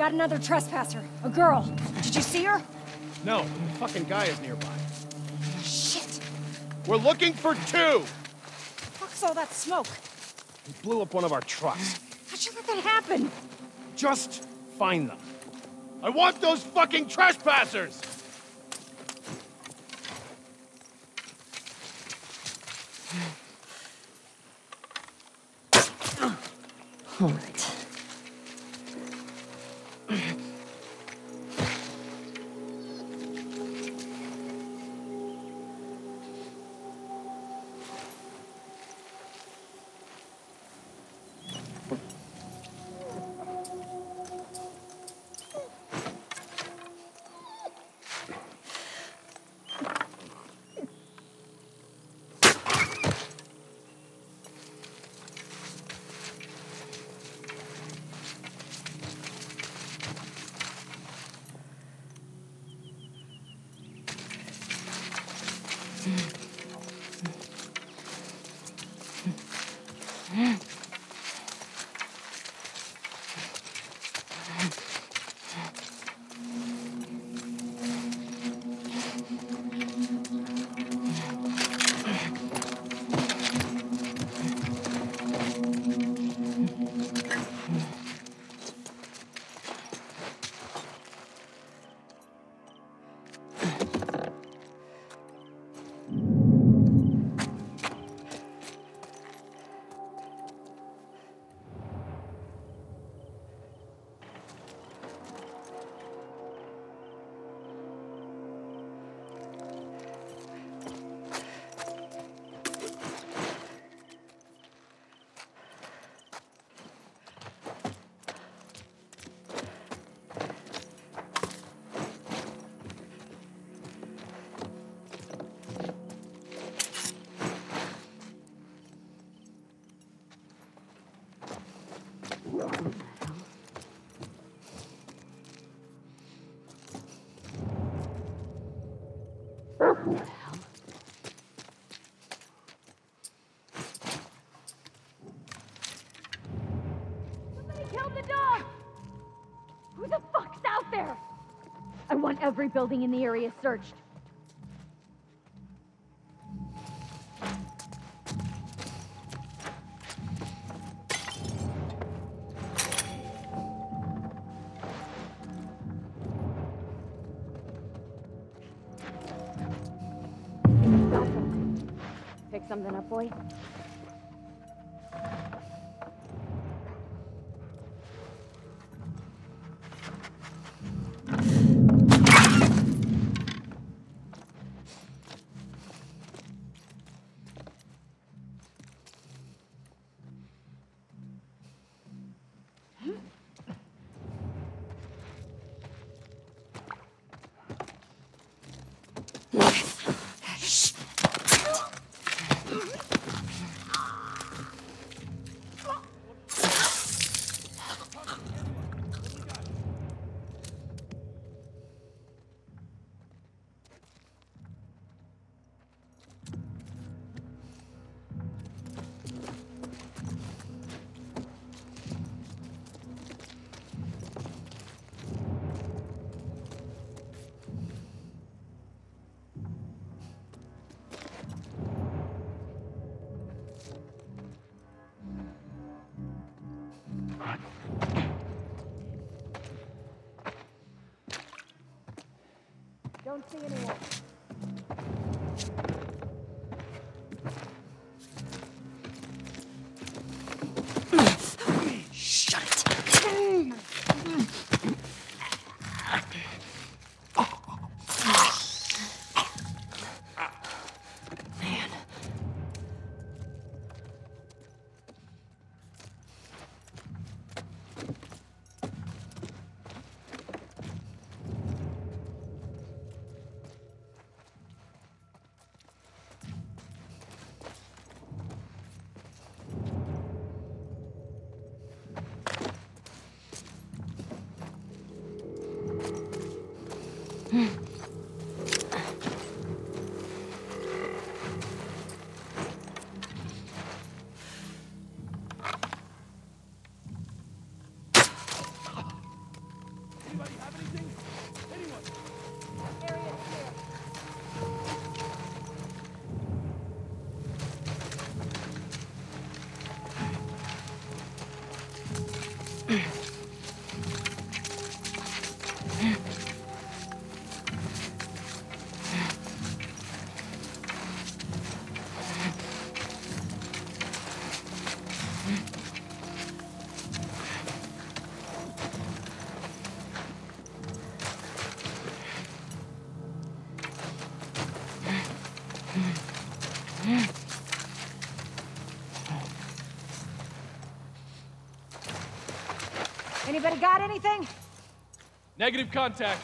got another trespasser. A girl. Did you see her? No, the fucking guy is nearby. Shit. We're looking for two! Fuck's all that smoke? He blew up one of our trucks. How'd you let that happen? Just find them. I want those fucking trespassers! All every building in the area searched. Pick something up, boy. Anybody got anything? Negative contact.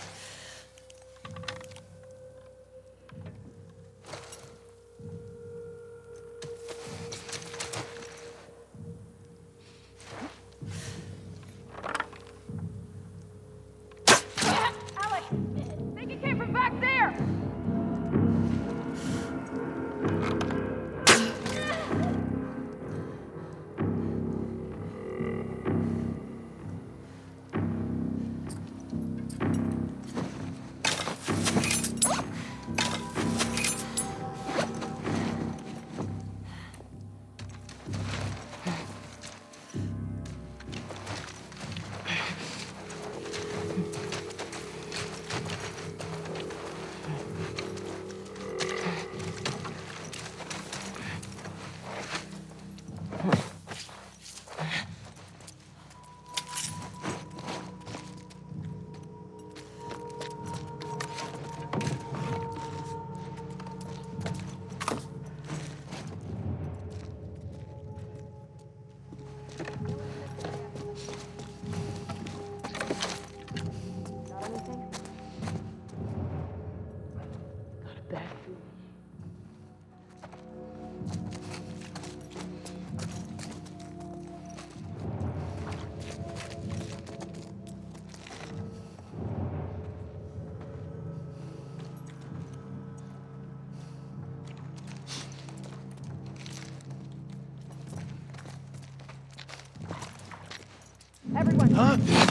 Huh?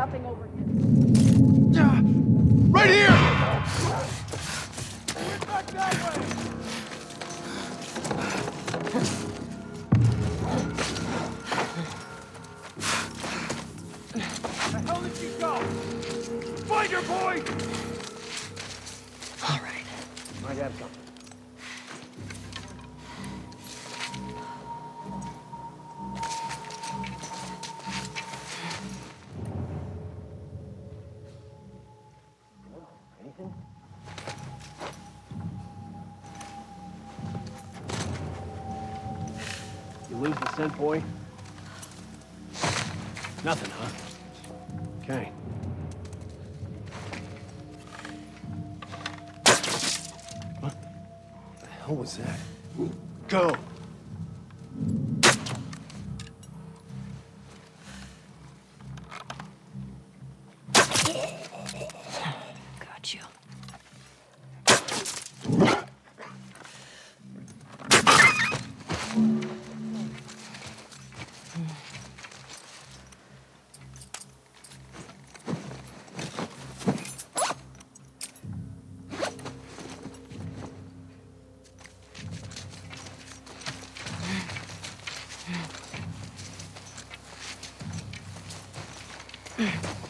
Nothing over boy? Mm.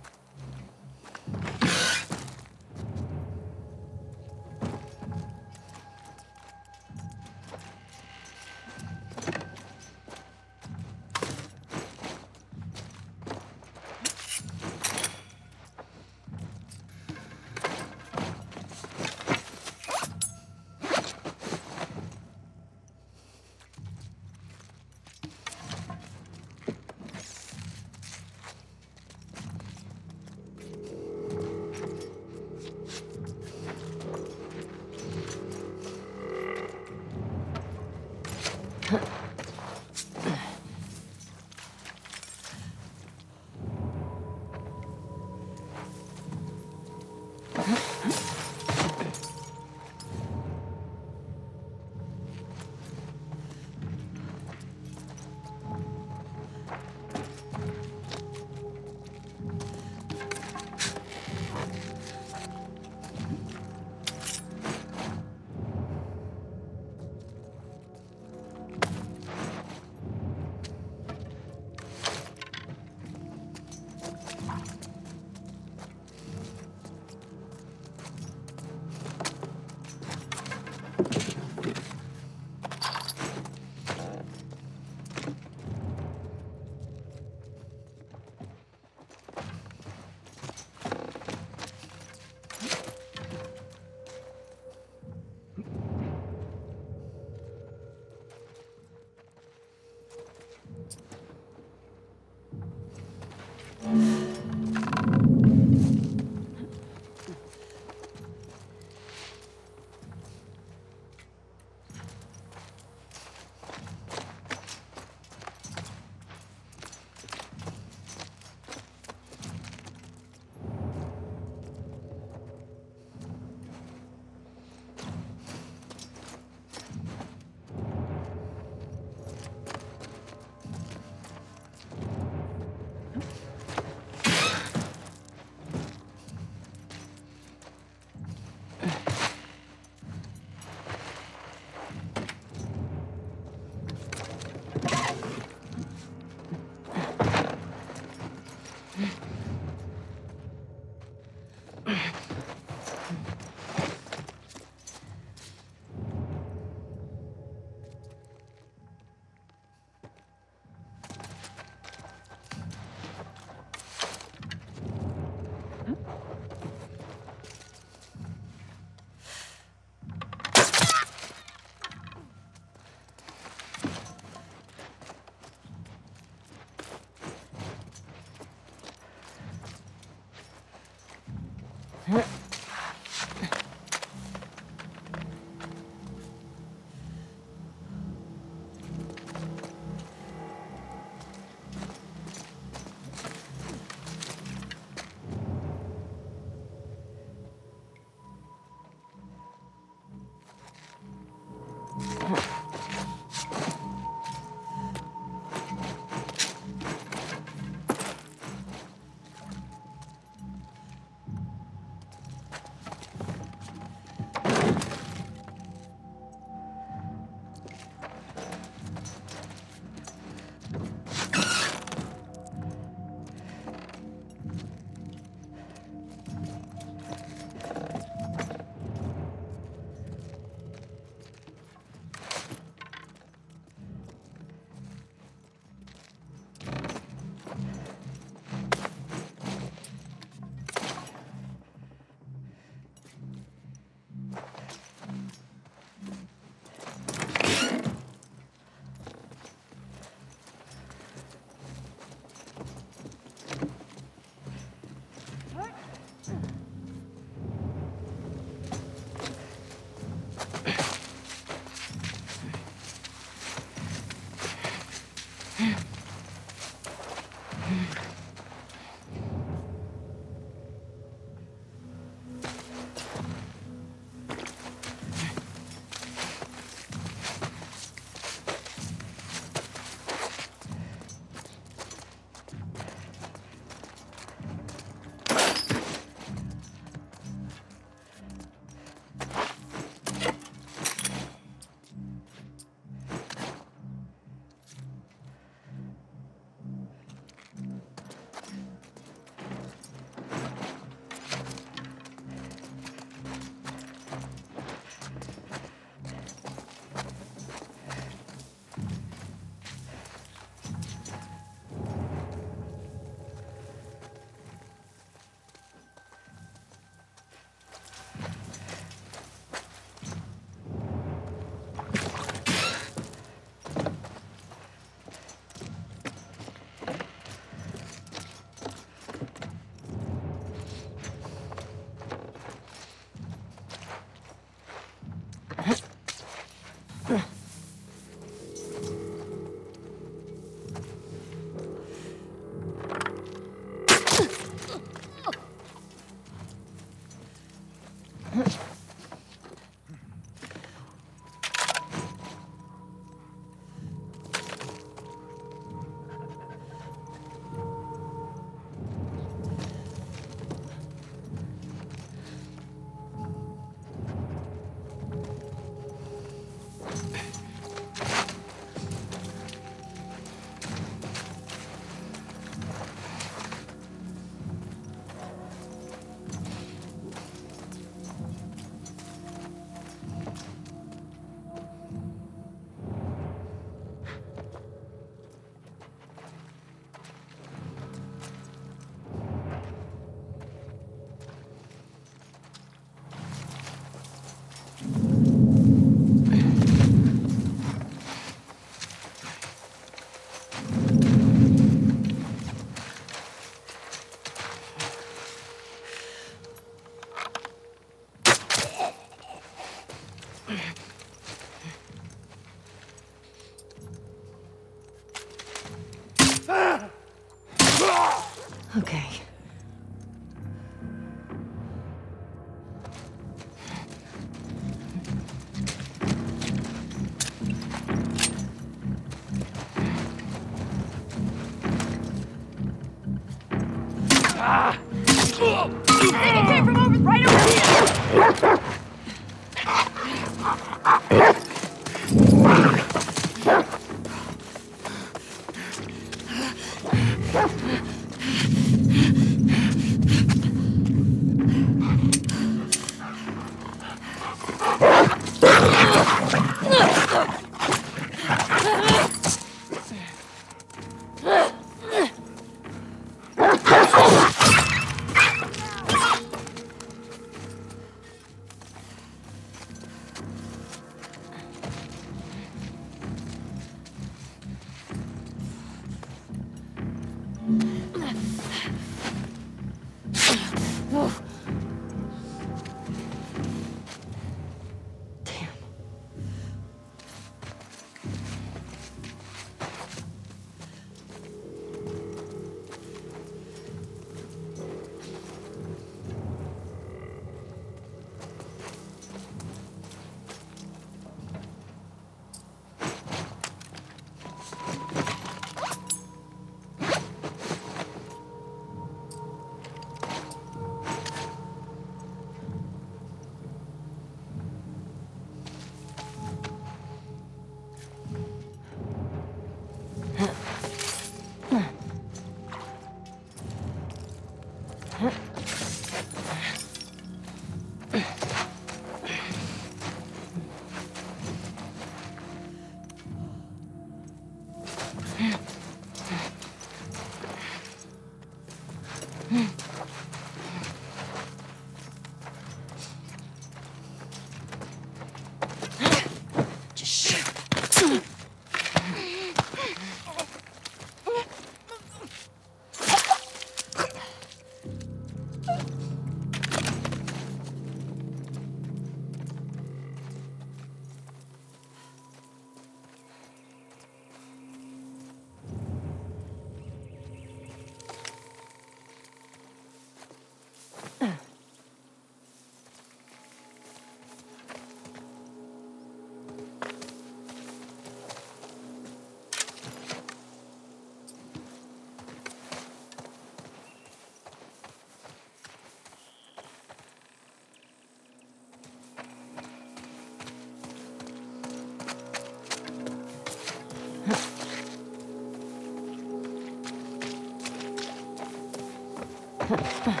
Huh?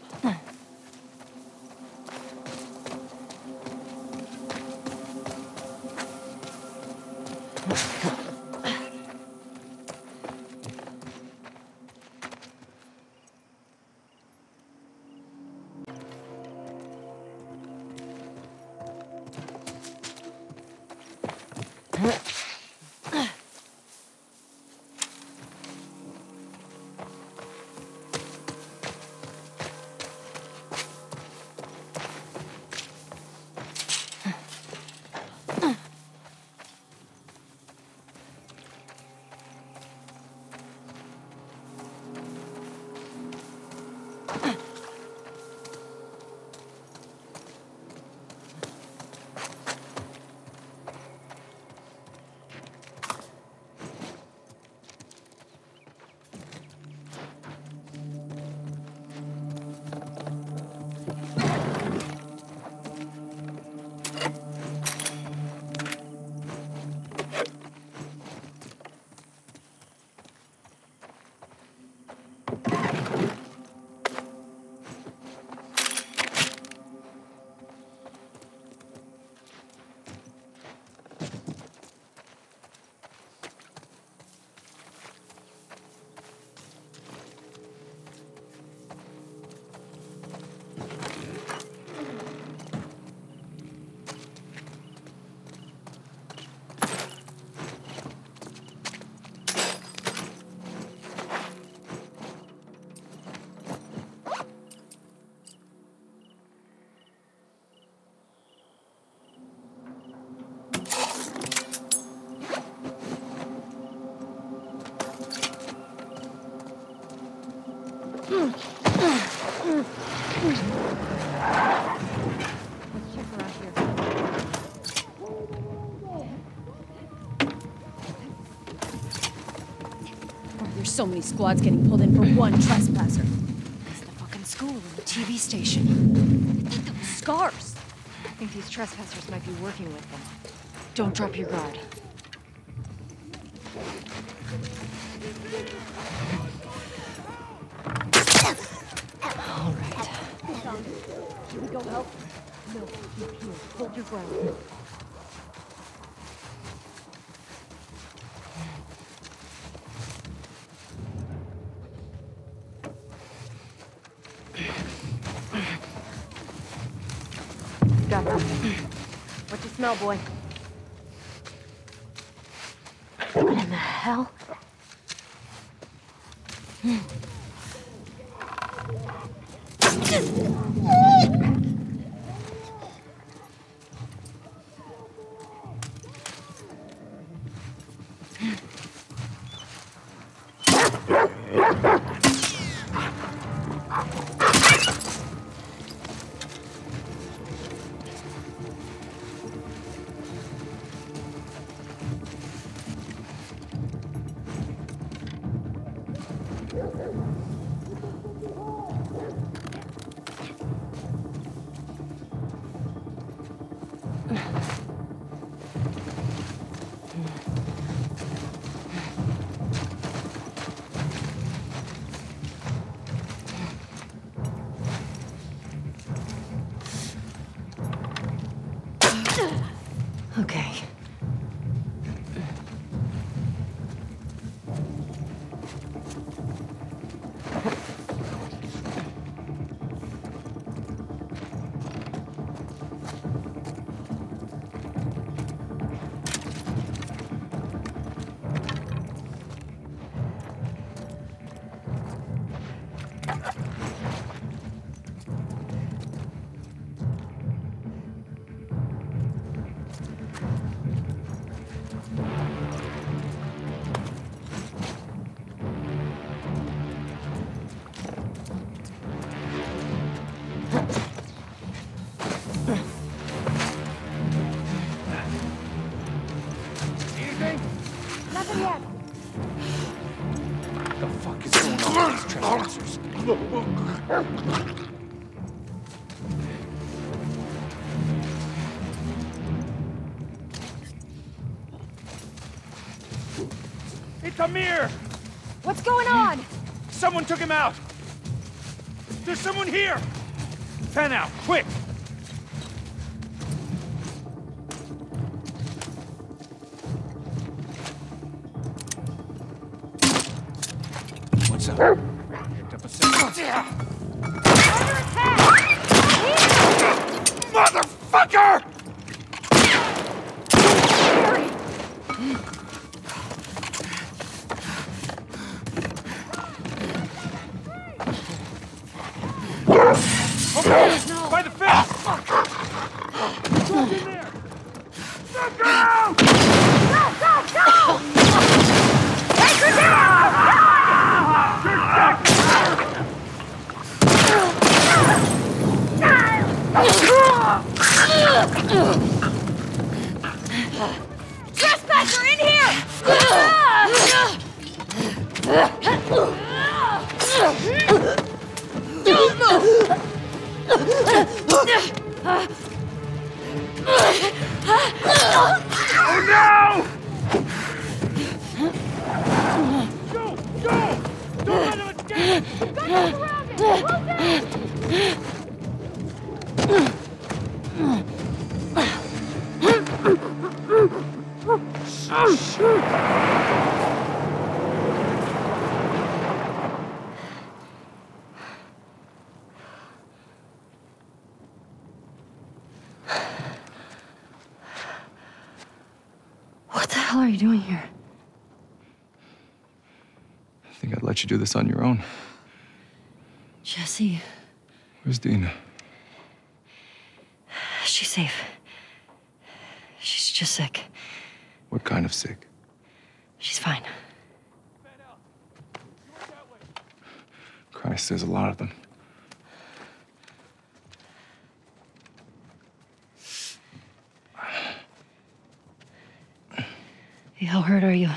So many squads getting pulled in for one trespasser. It's the fucking school and the TV station. Those scars. I think these trespassers might be working with them. Don't drop your guard. All right. Should we go help? No, keep here. Hold your ground. Got nothing. Smell, boy? It's Amir! What's going on? Someone took him out! There's someone here! Fan out, quick! What's up? This on your own. Jesse, Where's Dina? she's safe. She's just sick. What kind of sick? She's fine. Christ, there's a lot of them. Hey, how hurt are you?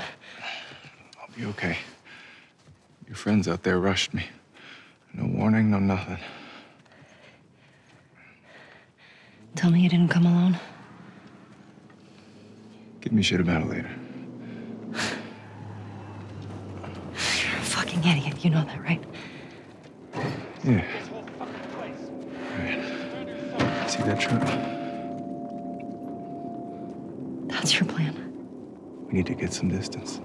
I'll be okay. Friends out there rushed me. No warning, no nothing. Tell me you didn't come alone. Give me shit about it later. You're a fucking idiot. You know that, right? Yeah. Right. See that truck? That's your plan. We need to get some distance.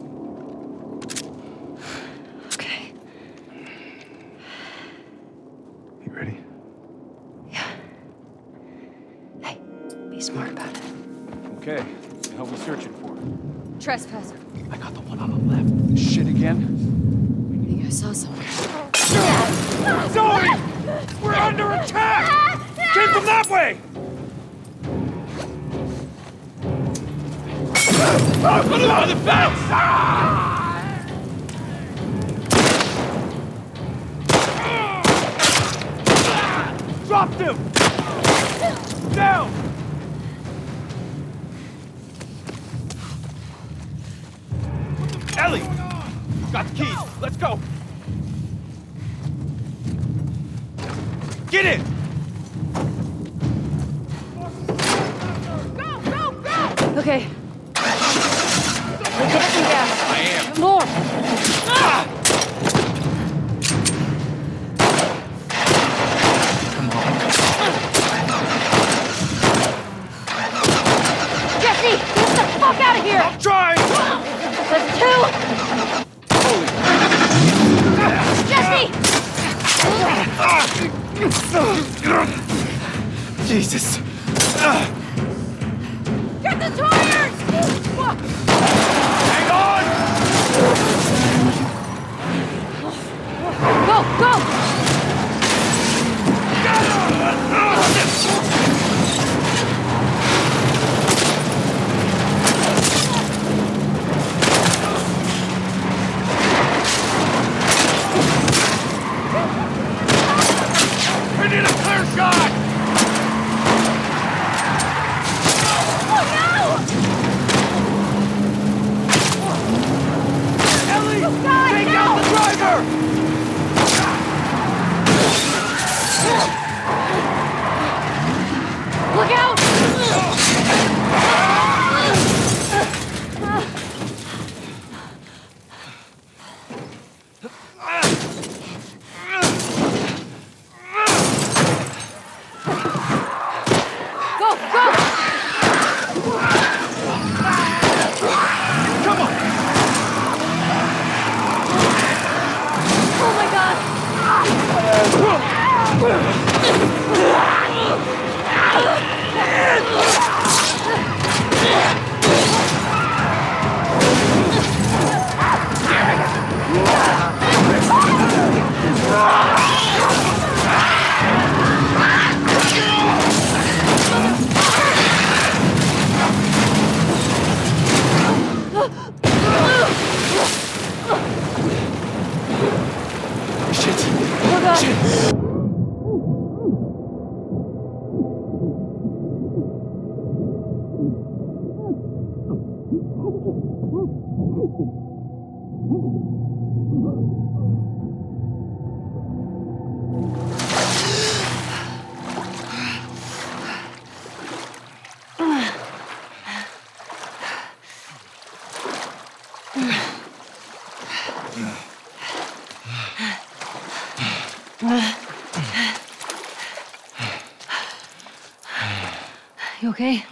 Okay?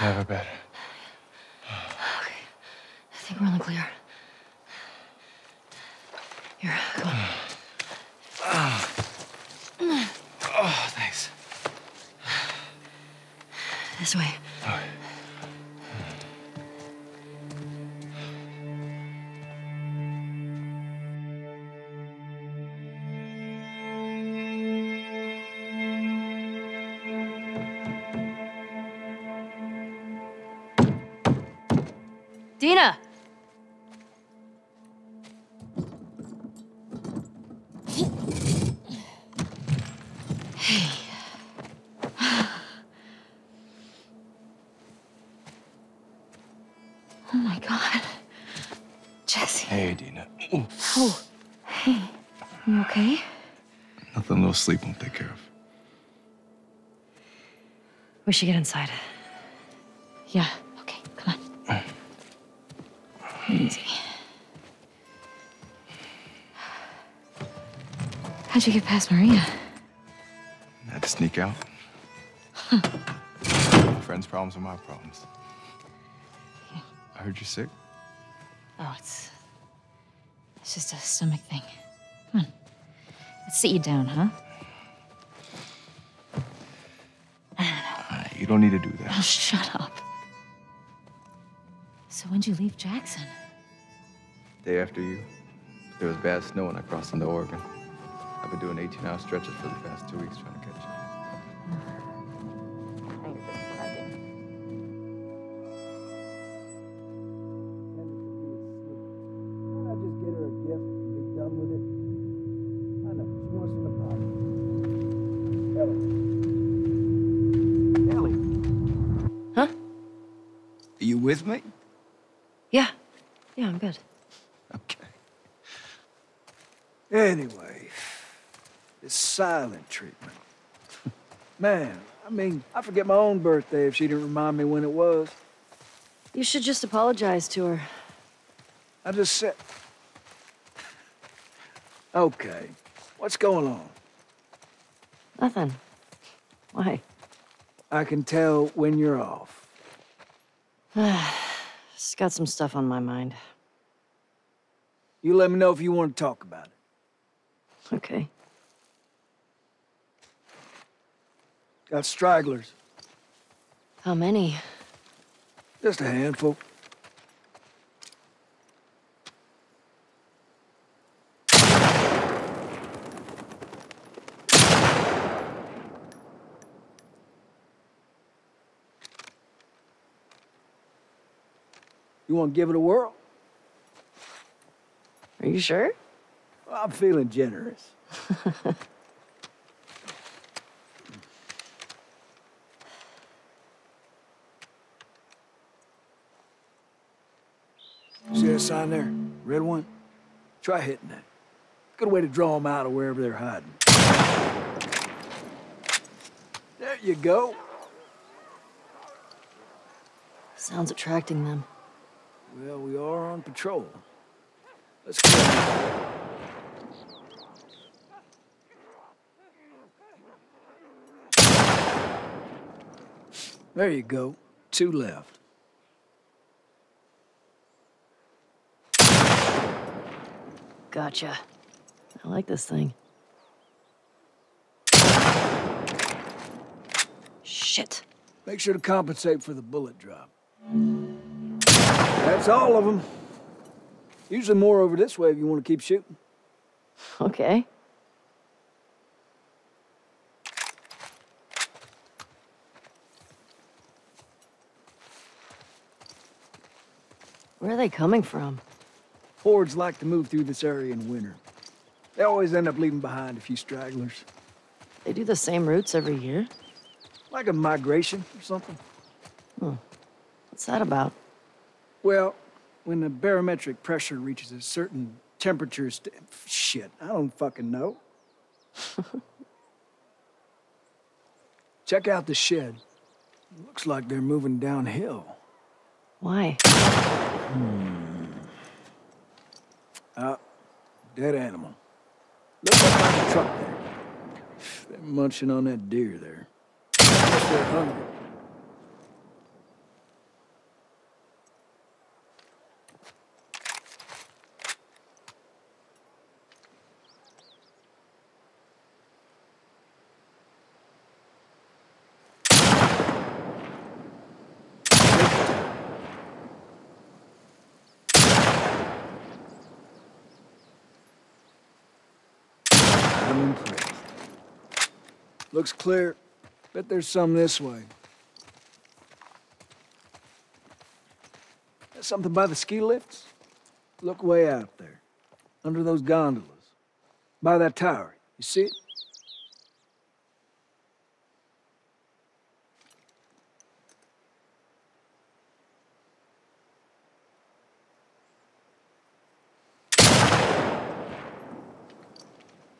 Never better. Okay. I think we're on the clear. Here, come on. Oh, thanks. This way. Should get inside. Yeah, okay, come on. Easy. How'd you get past Maria? Had to sneak out. Friends' problems are my problems. I heard you're sick. Oh, it's. It's just a stomach thing. Come on. Let's sit you down, huh? You don't need to do that. Oh, shut up. So when'd you leave Jackson? Day after you, there was bad snow and I crossed into Oregon. I've been doing 18 hour stretches for the past two weeks trying silent treatment. Man, I mean, I forget my own birthday if she didn't remind me when it was. You should just apologize to her. I just said. Okay, what's going on? Nothing. Why? I can tell when you're off. Just got some stuff on my mind. You let me know if you want to talk about it. Okay. Got stragglers. How many? Just a handful. You want to give it a whirl? Are you sure? Well, I'm feeling generous. That sign there? Red one? Try hitting that. Good way to draw them out of wherever they're hiding. There you go. Sounds attracting them. Well, we are on patrol. Let's go. There you go. Two left. Gotcha. I like this thing. Shit. Make sure to compensate for the bullet drop. That's all of them. Usually more over this way if you want to keep shooting. Okay. Where are they coming from? Hordes like to move through this area in winter. They always end up leaving behind a few stragglers. They do the same routes every year? Like a migration or something. What's that about? Well, when the barometric pressure reaches a certain temperature, shit, I don't fucking know. Check out the shed. Looks like they're moving downhill. Why? Ah, dead animal. Looks like a truck there. They're munching on that deer there. They're hungry. I'm impressed. Looks clear. Bet there's some this way. That's something by the ski lifts? Look way out there. Under those gondolas. By that tower. You see it?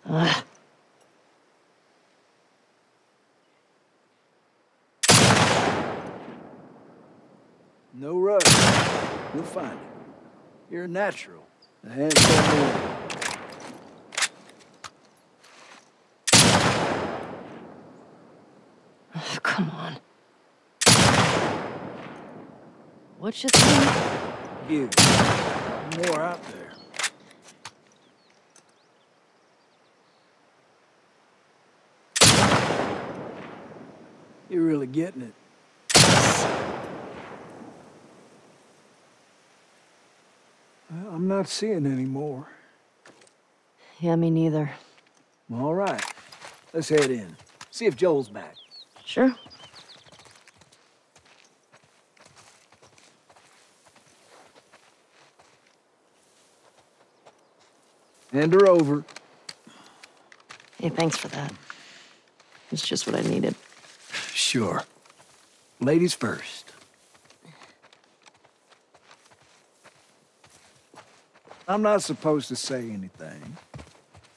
Ugh. No rush. You'll find it. You're natural. The hands don't move. Oh, come on. What you think? You. More out there. You're really getting it. Well, I'm not seeing any more. Yeah, me neither. All right. Let's head in. See if Joel's back. Sure. Hand her over. Hey, thanks for that. It's just what I needed. Sure. Ladies first. I'm not supposed to say anything,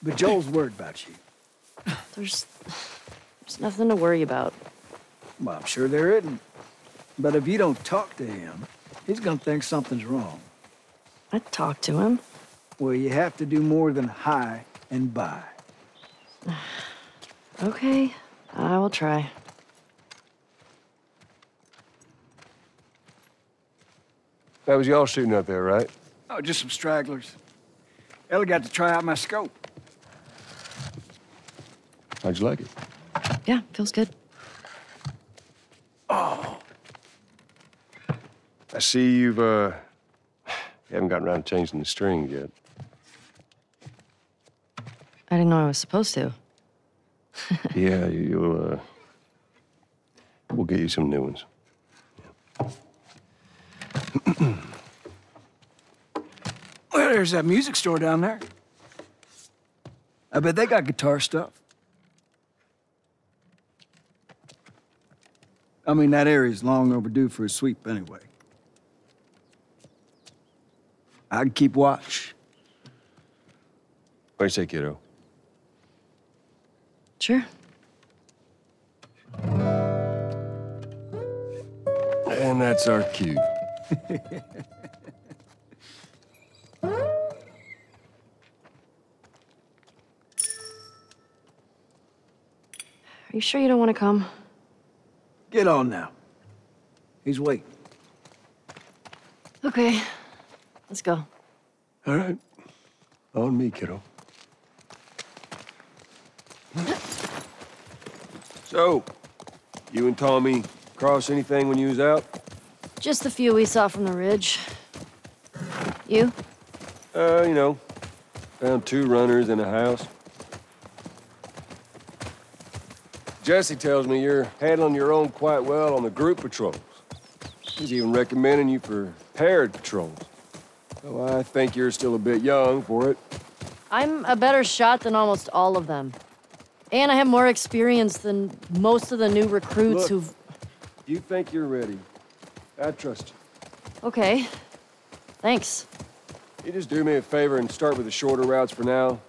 but Joel's worried about you. There's... There's nothing to worry about. Well, I'm sure there isn't. But if you don't talk to him, he's gonna think something's wrong. I'd talk to him. Well, you have to do more than hi and bye. Okay, I will try. That was y'all shooting up there, right? Oh, just some stragglers. Ellie got to try out my scope. How'd you like it? Yeah, feels good. Oh. I see you've, uh, you haven't gotten around to changing the string yet. I didn't know I was supposed to. yeah, you, you'll, uh, we'll get you some new ones. There's that music store down there. I bet they got guitar stuff. I mean, that area's long overdue for a sweep anyway. I can keep watch. What do you say, kiddo? Sure. And that's our cue. Are you sure you don't want to come? Get on now. He's waiting. Okay, let's go. All right. On me, kiddo. So, you and Tommy cross anything when you was out? Just the few we saw from the ridge. You? Uh, you know, found two runners in a house. Jesse tells me you're handling your own quite well on the group patrols. He's even recommending you for paired patrols. So I think you're still a bit young for it. I'm a better shot than almost all of them. And I have more experience than most of the new recruits Look. who've... You think you're ready. I trust you. Okay. Thanks. You just do me a favor and start with the shorter routes for now.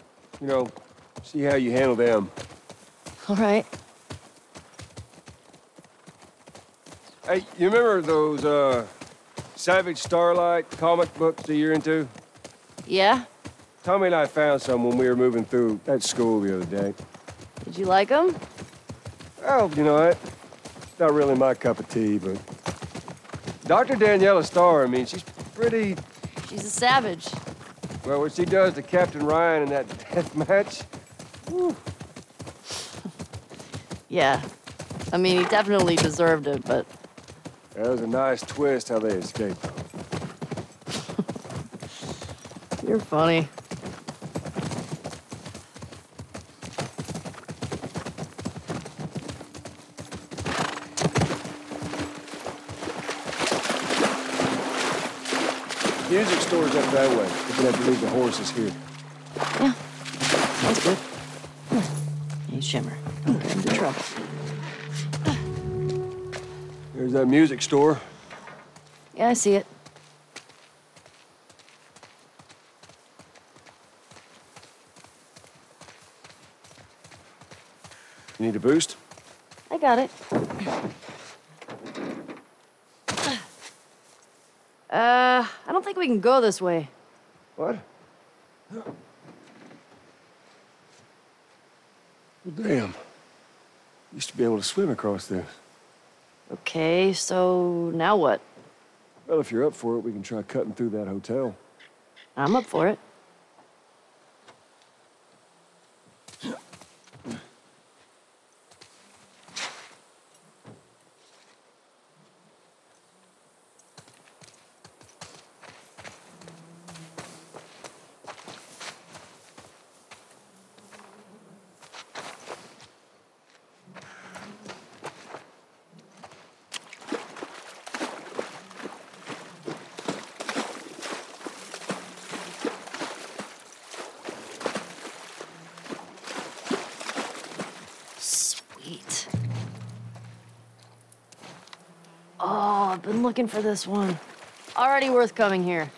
You know, see how you handle them. All right. Hey, you remember those, uh, Savage Starlight comic books that you're into? Yeah? Tommy and I found some when we were moving through that school the other day. Did you like them? Oh, you know what? Not really my cup of tea, but... Dr. Daniela Starr, I mean, she's pretty... She's a savage. Well, what she does to Captain Ryan in that death match... Yeah. I mean, he definitely deserved it, but That was a nice twist how they escaped. you're funny. Music store's up that way. We're gonna have to leave the horses here. Yeah. Sounds good. Hey, Shimmer. Don't get into trouble. There's that music store. Yeah, I see it. You need a boost? I got it. Uh, I don't think we can go this way. What? Well, damn. Used to be able to swim across this. Okay, so now what? Well, if you're up for it, we can try cutting through that hotel. I'm up for it. Sweet. Oh, I've been looking for this one. Already worth coming here.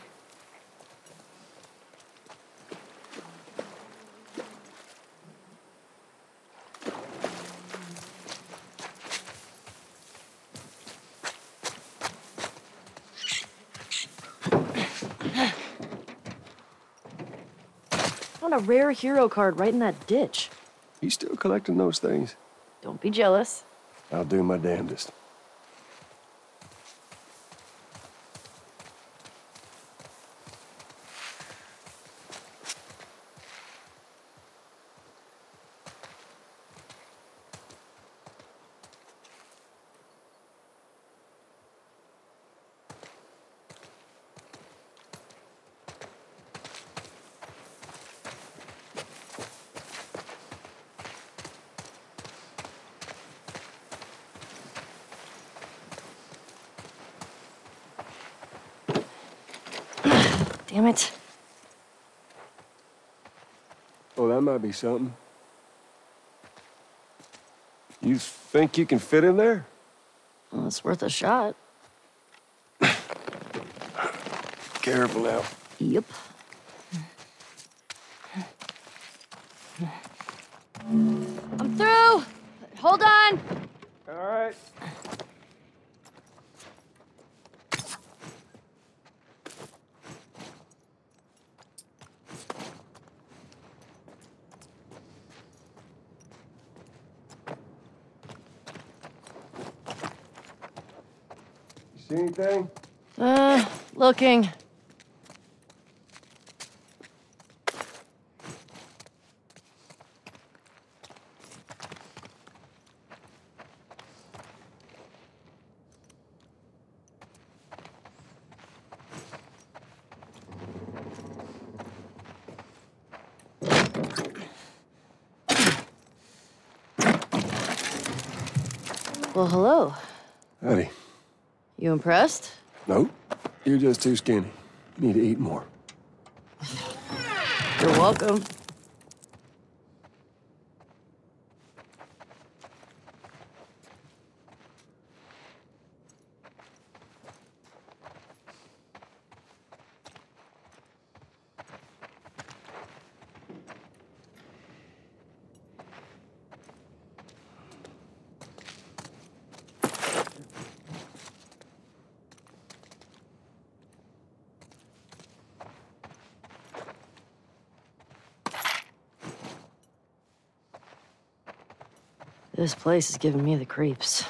Found a rare hero card right in that ditch. You still collecting those things? Don't be jealous. I'll do my damnedest. Damn it. Oh, that might be something. You think you can fit in there? Well, it's worth a shot. Careful now. Yep. I'm through! Hold on! All right. Anything? Uh, looking. Well, hello. Howdy. You impressed? No. You're just too skinny. You need to eat more. You're welcome. This place is giving me the creeps.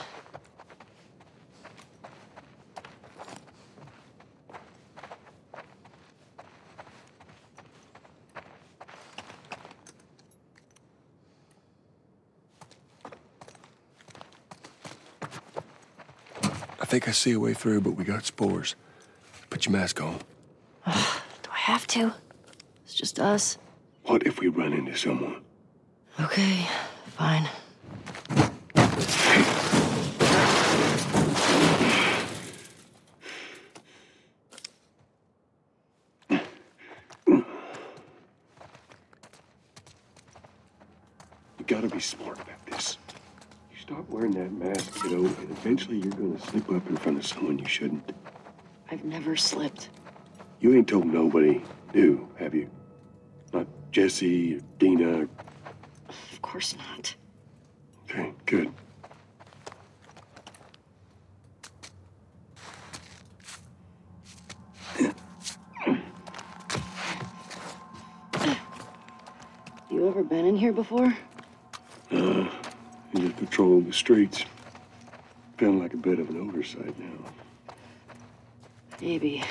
I think I see a way through, but we got spores. Put your mask on. Do I have to? It's just us. What if we run into someone? Okay, fine. Gotta be smart about this. You start wearing that mask, kiddo, and eventually you're gonna slip up in front of someone you shouldn't. I've never slipped. You ain't told nobody new, have you? Not Jesse or Dina. Of course not. Okay, good. You ever been in here before? The streets. Feeling like a bit of an oversight now. Maybe.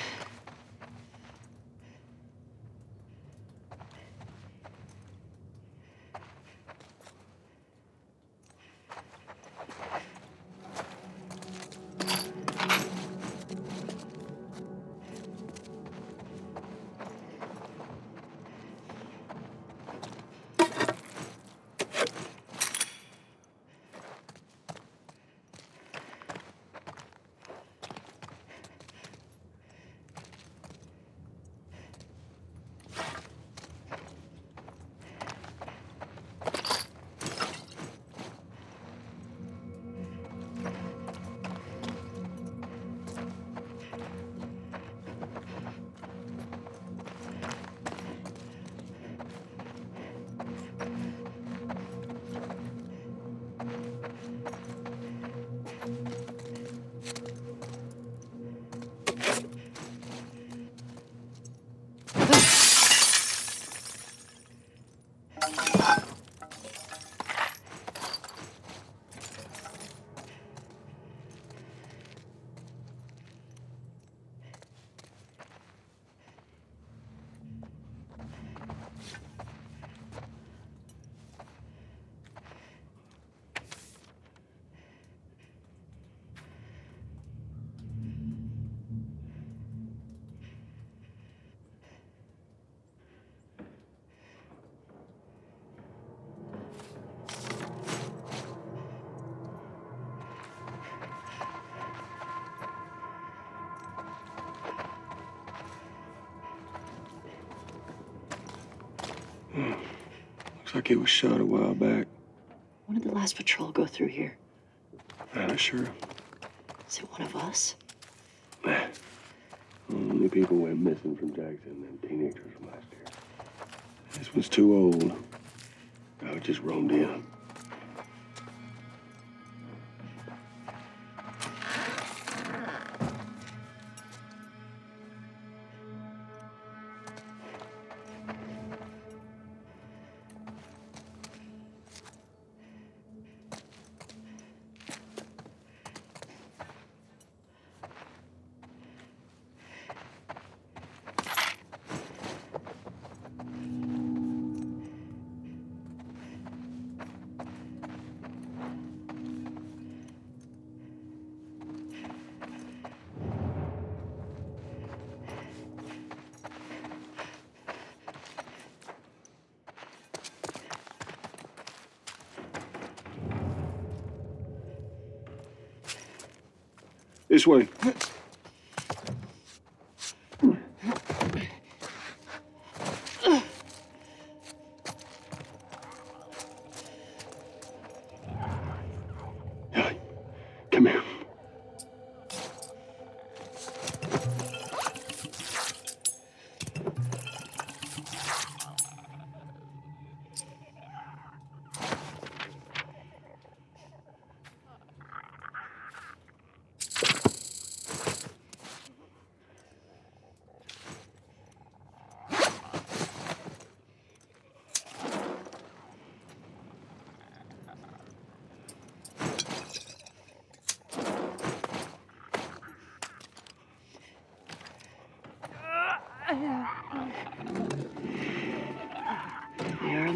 Looks like it was shot a while back. When did the last patrol go through here? Not sure. Is it one of us? Nah. Only people went missing from Jackson and teenagers from last year. This was too old. I just roamed in. This way.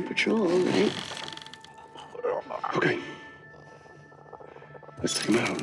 Patrol, right? Okay. Let's take him out.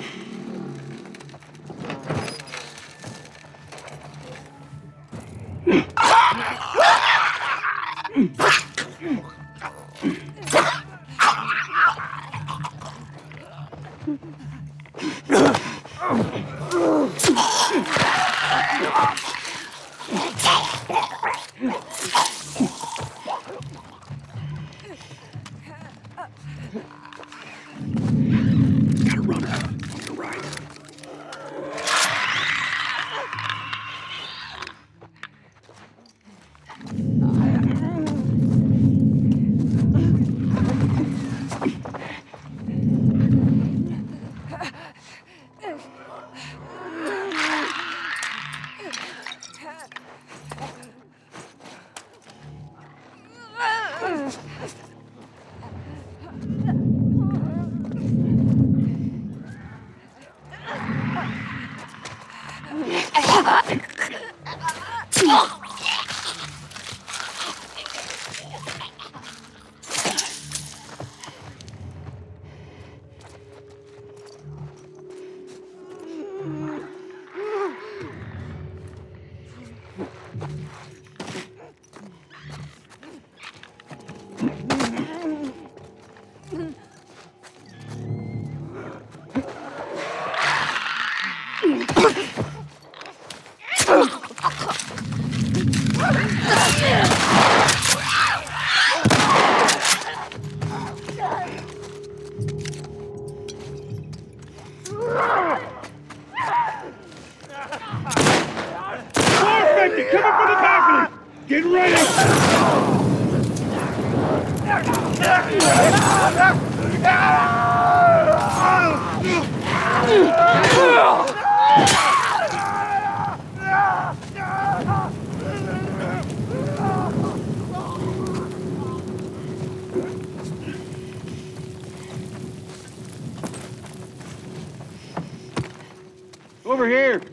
Over here!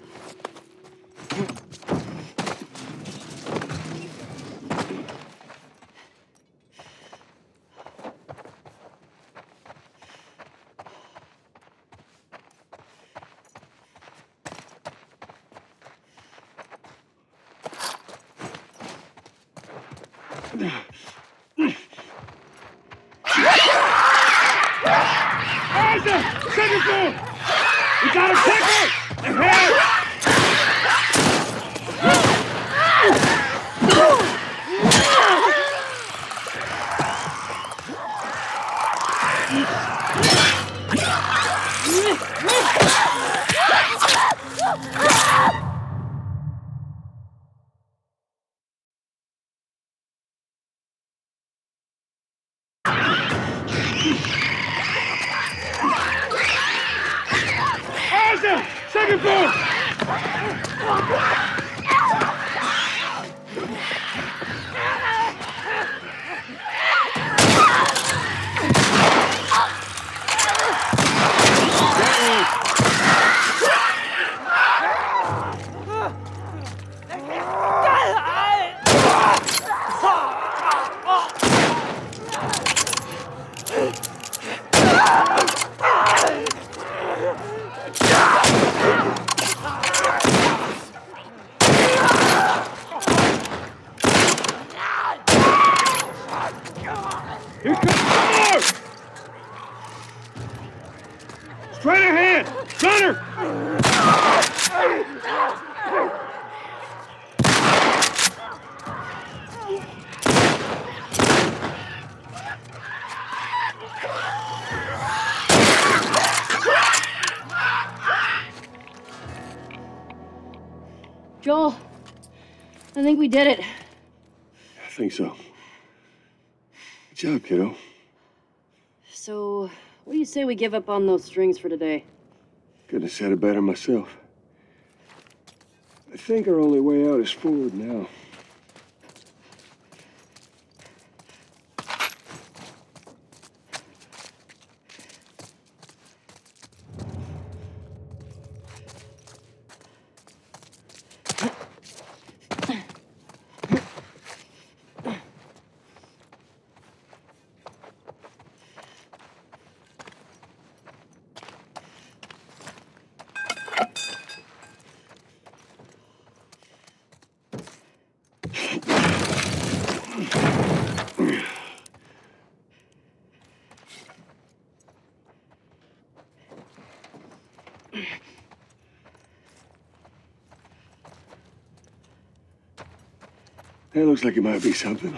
I think we did it. I think so. Good job, kiddo. So, what do you say we give up on those strings for today? Couldn't have said it better myself. I think our only way out is forward now. That looks like it might be something.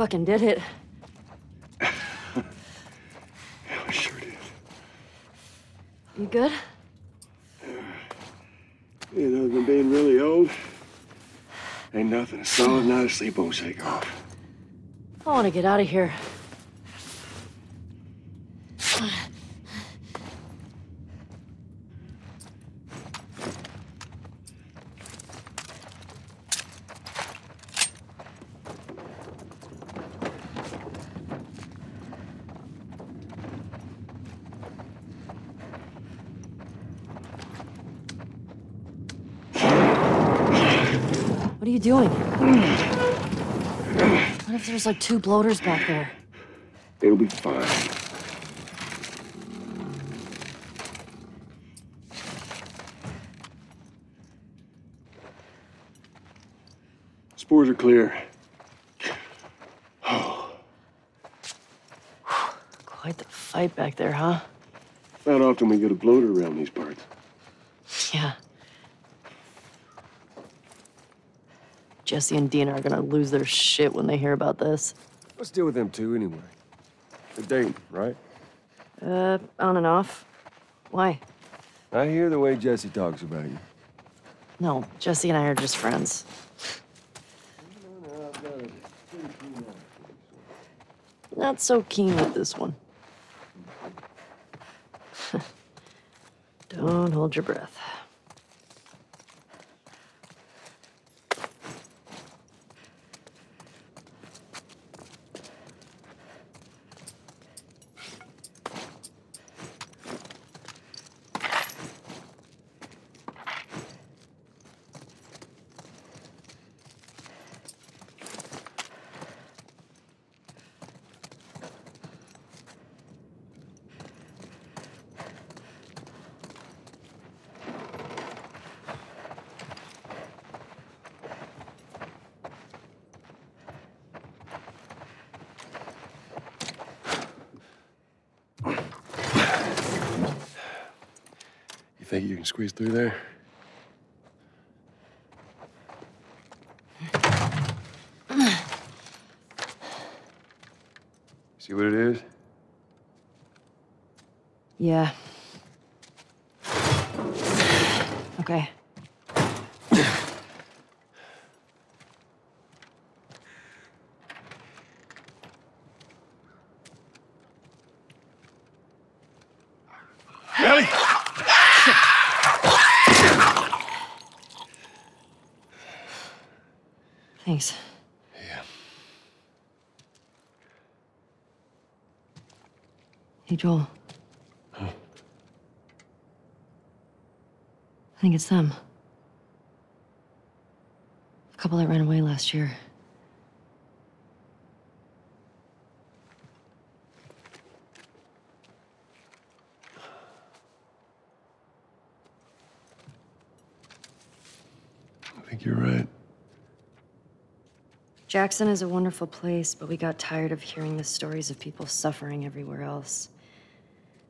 Fucking did it. Yeah, we sure did. You good? You know, than being really old. Ain't nothing a solid night of sleep won't shake off. I want to get out of here. Are you doing? What if there's like two bloaters back there? It'll be fine. Spores are clear. Quite the fight back there, huh? Not often we get a bloater around these parts. Yeah. Jesse and Dina are gonna lose their shit when they hear about this. Let's deal with them too, anyway. They're dating, right? Uh, on and off. Why? I hear the way Jesse talks about you. No, Jesse and I are just friends. Not so keen with this one. Don't hold your breath. You think you can squeeze through there? See what it is? Yeah. Okay. Thanks. Yeah. Hey, Joel. I think it's them. A couple that ran away last year. I think you're right. Jackson is a wonderful place, but we got tired of hearing the stories of people suffering everywhere else.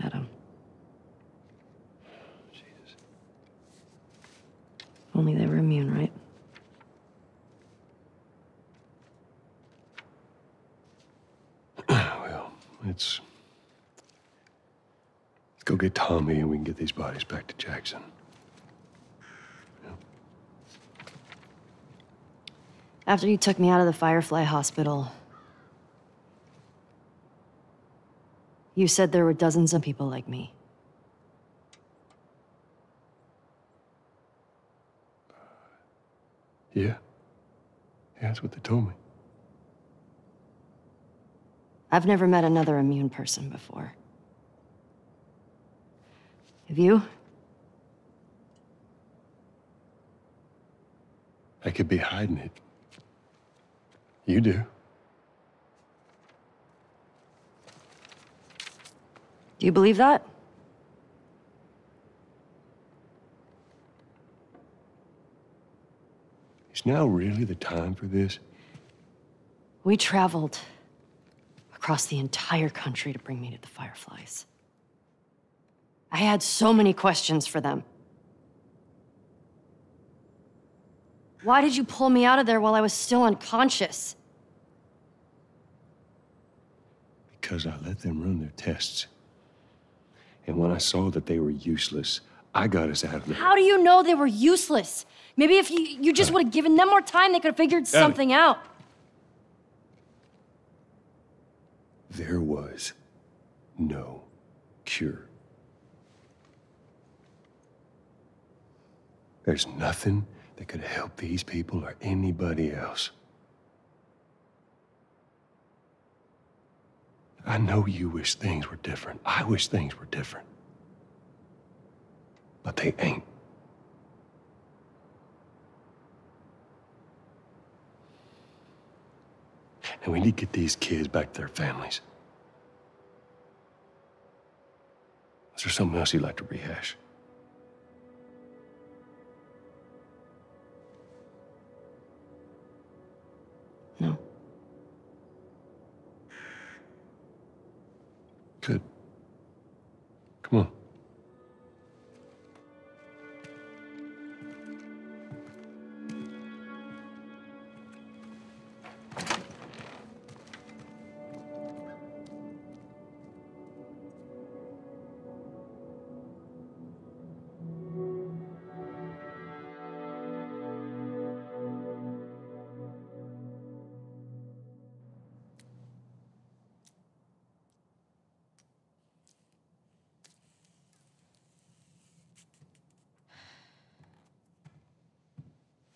Adam. Jesus. Only they were immune, right? Well, it's. Let's go get Tommy and we can get these bodies back to Jackson. After you took me out of the Firefly Hospital, you said there were dozens of people like me. Yeah. Yeah, that's what they told me. I've never met another immune person before. Have you? I could be hiding it. You do. Do you believe that? Is now really the time for this? We traveled across the entire country to bring me to the Fireflies. I had so many questions for them. Why did you pull me out of there while I was still unconscious? Because I let them run their tests. And when I saw that they were useless, I got us out of there. How do you know they were useless? Maybe if you, you just would have given them more time, they could have figured something out. There was no cure. There's nothing that could help these people or anybody else. I know you wish things were different. I wish things were different. But they ain't. And we need to get these kids back to their families. Is there something else you'd like to rehash? Good. Come on.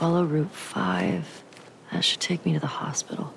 Follow Route 5, that should take me to the hospital.